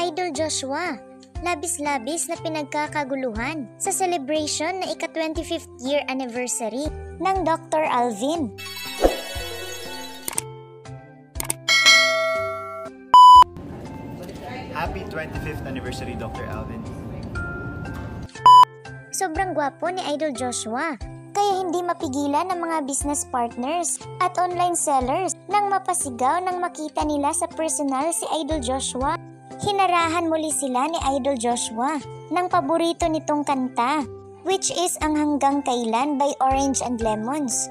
Idol Joshua, labis-labis na pinagkakaguluhan sa celebration na ika-25th year anniversary ng Dr. Alvin. Happy 25th anniversary, Dr. Alvin. Sobrang gwapo ni Idol Joshua, kaya hindi mapigilan ng mga business partners at online sellers nang mapasigaw nang makita nila sa personal si Idol Joshua. Hinarahan muli sila ni Idol Joshua ng paborito nitong kanta, which is ang Hanggang Kailan by Orange and Lemons.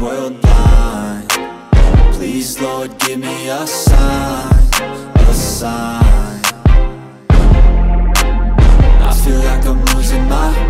world blind? Please, Lord, give me a sign, a sign. I feel like I'm losing my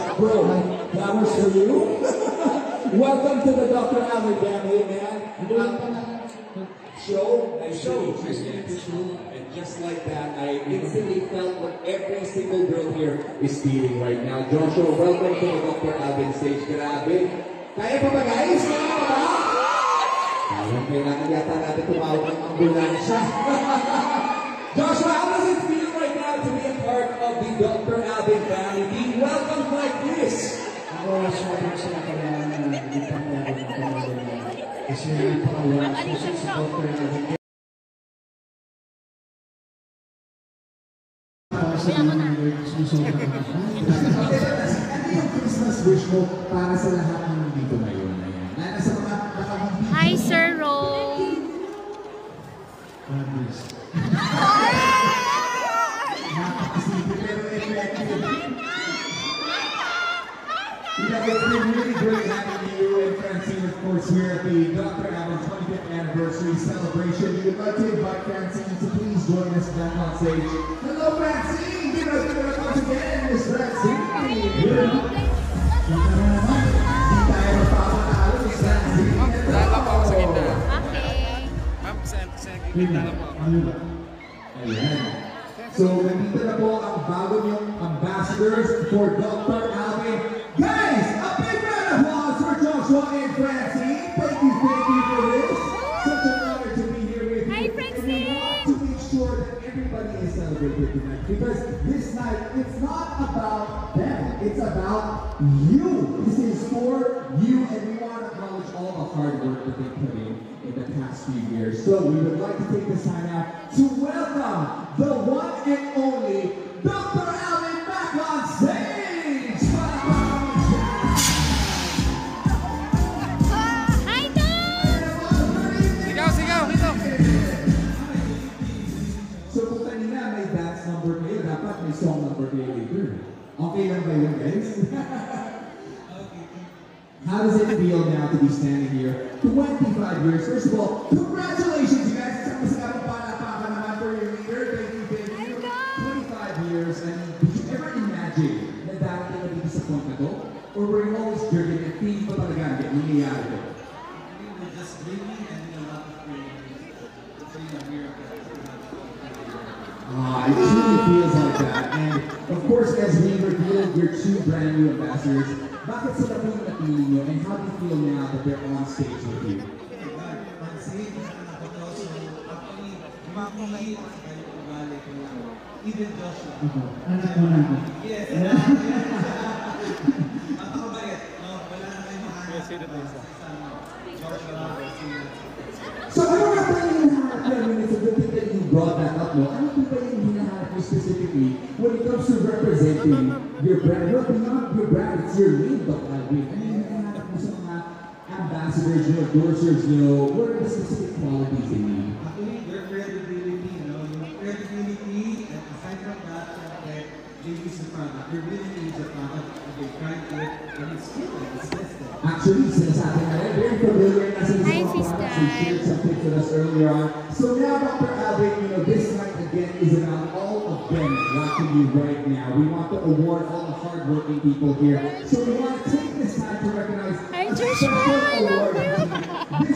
Flowers for you. Welcome to the Dr. Alvin family, man. Show, nice show, and just like that, I instantly felt what every single girl here is feeling right now. Joshua, welcome to the Dr. Alvin stage. Grabe. Kaya pa ba guys? Kaya pa ba? Ayun, kailangan yata natin tumawag ng ambulansya. Joshua, how does it feel right now to be a part of the Dr. Alvin family? Being welcomed like this? Ako, sobrang saya ko na hindi pa ako nagpapalala. Kasi napakawala ko sa Dr. Alvin. Para sa mga Lord, susobra ka. Ano yung Christmas wish mo para sa lahat ng nandito ngayon? Ayan. Na nasa mga nakakabit. Hi, Sir Rome. God bless. Napakasipin pero effective. Yeah, it's been really great having you and Francine, of course, here at the Dr. Alvin 25th anniversary celebration. We would like to invite Francine to please join us back on stage. Hello, Francine! Give us a round once again, Miss Francine! So, nandito na po ang ambassadors for Dr. Alvin. Guys, because this night, it's not about them. It's about you. This is for you, and we want to acknowledge all the hard work that they put in in the past few years. So we would like to take this time out to welcome the Okay lang ba? How does it feel now to be standing here 25 years? First of all, congratulations, you guys. Isang masigabong palakpakan naman for your leader. Thank you, thank you. 25 years, and did you ever imagine na darating na dito sa point na to? Or were you always driven and feeling pa talaga na nangyayari to? We're just dreaming and a lot of prayers. It's really a miracle. Ah, it truly feels like that. And of course, as we revealed your two brand new ambassadors, bakit sila po yung napili nyo and how do you feel now that they're on stage with you? Ako. Even Joshua. Yes. Kabait. Oh, wala na kayong mahanap. So ano nga ba yung hinahanap mean, it's a good thing that you brought that up, no? Ano ba yung hinahanap specifically representing your brand? Well, beyond your brand, it's your name, Dr. Alvin. Ano yung hinahanap mo sa mga ambassadors nyo, endorsers nyo? What are the specific qualities they need? Actually, their credibility, you know, yung credibility, and aside from that, syempre, use the product. They're really use the product, and they try to, and it's good, and it's tested. Actually, you right now. We want to award all the hardworking people here. So we want to take this time to recognize Hi, a special I award.